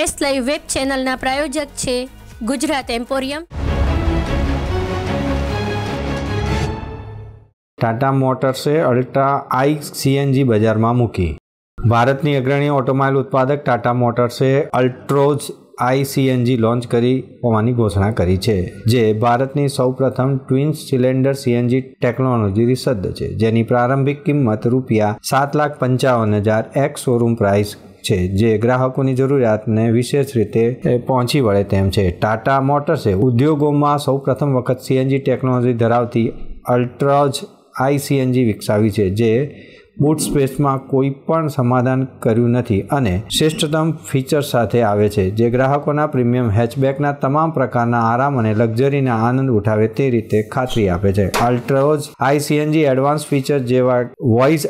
S live web ચેનલના પ્રાયોજક છે ગુજરાત એમ્પોરિયમ. ટાટા મોટર્સે અલ્ટ્રા આઈ સીએનજી બજારમાં મૂકી. ભારતની અગ્રણી ઓટોમોબાઈલ ઉત્પાદક ટાટા મોટર્સે અલ્ટ્રોઝ આઈ સીએનજી લોન્ચ કરી હોવાની ઘોષણા કરી છે, જે ભારતની સૌપ્રથમ ટ્વિન સિલિન્ડર સીએનજી ટેકનોલોજીથી સજ્જ છે, જેની પ્રારંભિક કિંમત રૂપિયા સાત લાખ પંચાવન હજાર એક્સ શોરૂમ પ્રાઇસ છે. જે ગ્રાહકોની જરૂરિયાતને વિશેષ રીતે પહોંચી વળે તેમ છે. ટાટા મોટર્સે ઉદ્યોગોમાં સૌપ્રથમ વખત સીએનજી ટેકનોલોજી ધરાવતી અલ્ટ્રાજ આઈ સીએનજી વિકસાવી છે, જે બૂટ સ્પેસમાં કોઈ પણ સમાધાન કર્યું નથી અને શ્રેષ્ઠતમ ફીચર સાથે આવે છે. જે ગ્રાહકોના પ્રીમિયમ હેચબેકના તમામ પ્રકારના આરામ અને લક્ઝરીના આનંદ ઉઠાવે તે રીતે ખાતરી આપે છે. Altroz i CNG advance feature જેવા voice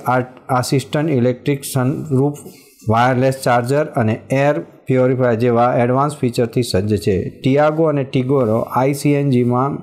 assistant electric sunroof wireless charger અને એર પ્યોરિફાયર જેવા એડવાન્સ ફીચરથી સજ્જ છે. ટિયાગો અને ટિગોરો આઈસીએનજીમાં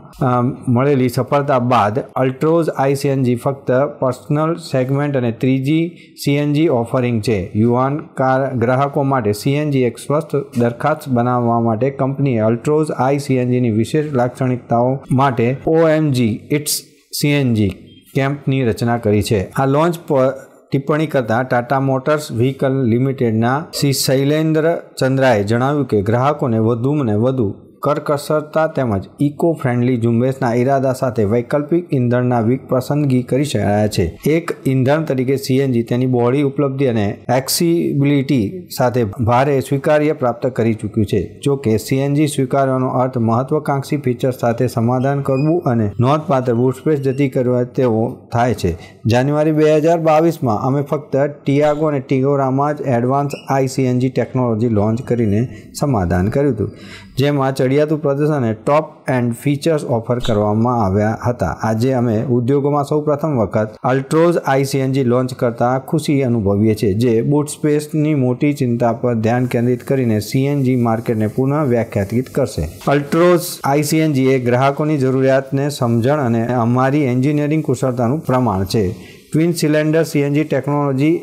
મળેલી સફળતા બાદ અલ્ટ્રોઝ આઈસીએનજી ફક્ત પર્સનલ સેગમેન્ટ અને ત્રીજી સીએનજી ઓફરિંગ છે. યુવાન કાર ગ્રાહકો માટે સીએનજી એક સ્વસ્થ દરખાસ્ત બનાવવા માટે કંપનીએ અલ્ટ્રોઝ આઈ સીએનજીની વિશેષ લાક્ષણિકતાઓ માટે ઓએમજી ઇટ્સ સીએનજી કેમ્પની રચના કરી છે. આ લોન્ચ પર ટિપ્પણી કરતા ટાટા મોટર્સ વ્હીકલ લિમિટેડના શ્રી શૈલેન્દ્ર ચંદ્રાએ જણાવ્યું કે ગ્રાહકોને વધુને વધુ કરકસરતા તેમજ ઇકો ફ્રેન્ડલી ઝુંબેશના ઈરાદા સાથે વૈકલ્પિક ઇંધણના વીક પસંદગી કરી શકાય છે. એક ઇંધણ તરીકે સીએનજી તેની બોડી ઉપલબ્ધિ અને એક્સિબિલિટી સાથે ભારે સ્વીકાર્ય પ્રાપ્ત કરી ચૂક્યું છે. જો કે સીએનજી સ્વીકારવાનો અર્થ મહત્વાકાંક્ષી ફીચર સાથે સમાધાન કરવું અને નોંધપાત્ર બુટસ્પેસ જતી કરવા તેવો થાય છે. જાન્યુઆરી બે હજાર બાવીસમાં અમે ફક્ત ટિયાગો અને ટિગોરામાં જ advance i CNG technology launch કરીને સમાધાન કર્યું હતું, જેમાં ચડિયાતું પ્રદર્શને ટોપ એન્ડ ફીચર્સ ઓફર કરવામાં આવ્યા હતા. આજે અમે ઉદ્યોગોમાં સૌ પ્રથમ વખત અલ્ટ્રોઝ આઈસીએનજી લોન્ચ કરતા ખુશી અનુભવીએ છીએ, જે બૂટ સ્પેસની મોટી ચિંતા પર ધ્યાન કેન્દ્રિત કરીને સીએનજી માર્કેટને પુનઃ વ્યાખ્યાયિત કરશે. અલ્ટ્રોઝ આઈસીએનજી એ ગ્રાહકોની જરૂરિયાતને સમજણ અને અમારી એન્જિનિયરિંગ કુશળતાનું પ્રમાણ છે. ટ્વિન સિલિન્ડર સીએનજી ટેકનોલોજી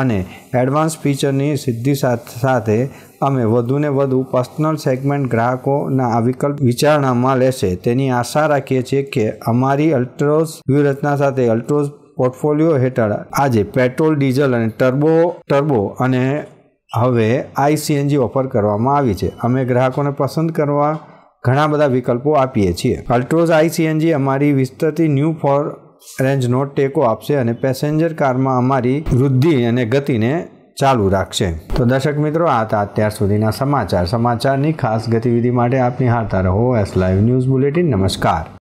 અને એડવાન્સ ફીચરની સિદ્ધિ સાથે અમે વધુને વધુ પર્સનલ સેગમેન્ટ ગ્રાહકોના આ વિકલ્પ વિચારણામાં લેશે. તેની આશા રાખીએ છીએ કે અમારી અલ્ટ્રોઝ વ્યૂહરચના સાથે અલ્ટ્રોઝ પોર્ટફોલિયો હેઠળ આજે પેટ્રોલ, ડીઝલ અને ટર્બો ટર્બો અને હવે આઈસીએનજી ઓફર કરવામાં આવી છે. અમે ગ્રાહકોને પસંદ કરવા ઘણા બધા વિકલ્પો આપીએ છીએ. અલ્ટ્રોઝ આઈસીએનજી અમારી વિસ્તરતી ન્યૂ ફોર રેન્જનો ટેકો આપશે અને પેસેન્જર કારમાં અમારી વૃદ્ધિ અને ગતિને ચાલુ રાખશે. તો દર્શક મિત્રો, આ હતા અત્યાર સુધીના સમાચાર. સમાચારની ખાસ ગતિવિધિ માટે આપ નિહાળતા રહો. એસ લાઈવ ન્યૂઝ બુલેટિન નમસ્કાર.